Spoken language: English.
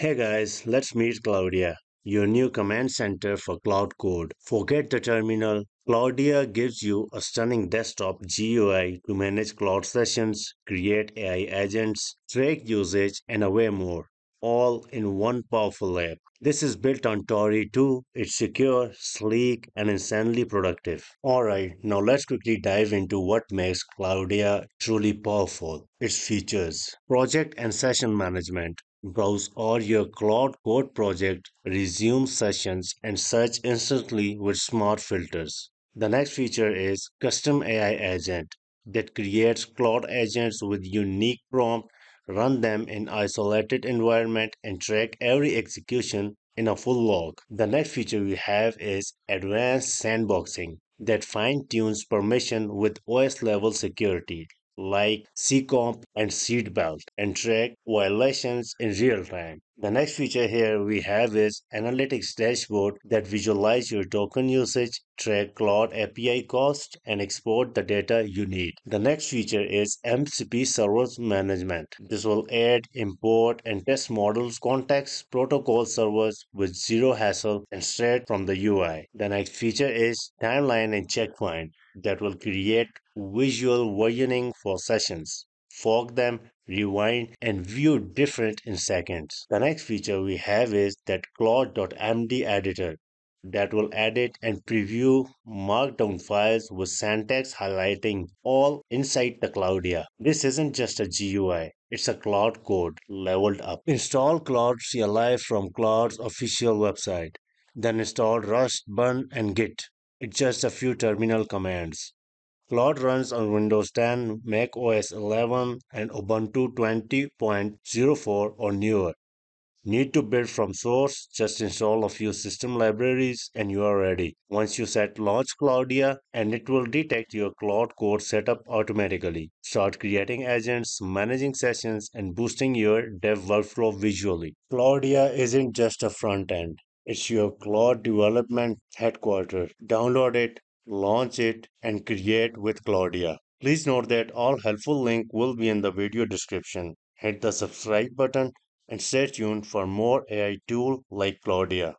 Hey guys, let's meet Claudia, your new command center for Claude Code. Forget the terminal. Claudia gives you a stunning desktop GUI to manage Claude sessions, create AI agents, track usage, and way more, all in one powerful app. This is built on Tauri 2. It's secure, sleek, and insanely productive. Alright, now let's quickly dive into what makes Claudia truly powerful. Its features Project and Session Management Browse all your Claude Code project, resume sessions, and search instantly with smart filters. The next feature is Custom AI Agent that creates Claude agents with unique prompt, run them in isolated environment, and track every execution in a full log. The next feature we have is Advanced Sandboxing that fine-tunes permission with OS level security like seccomp and Seatbelt and track violations in real time. The next feature here we have is Analytics Dashboard that visualize your token usage, track Claude API cost, and export the data you need. The next feature is MCP Servers Management. This will add, import, and test models context protocol servers with zero hassle and straight from the UI. The next feature is Timeline and Checkpoint that will create visual versioning for sessions, fork them, rewind, and view different in seconds. The next feature we have is that Claude.md editor that will edit and preview markdown files with syntax highlighting all inside the Claudia. This isn't just a GUI, it's a Claude code leveled up. Install Claude CLI from Claude's official website. Then install Rust, Bun, and Git. It's just a few terminal commands. Claude runs on Windows 10, Mac OS 11, and Ubuntu 20.04 or newer. Need to build from source? Just install a few system libraries and you are ready. Once you set launch Claudia and it will detect your Claude code setup automatically. Start creating agents, managing sessions and boosting your dev workflow visually. Claudia isn't just a front end. It's your Claude development headquarters. Download it, launch it, and create with Claudia. Please note that all helpful link will be in the video description. Hit the subscribe button and stay tuned for more AI tool like Claudia.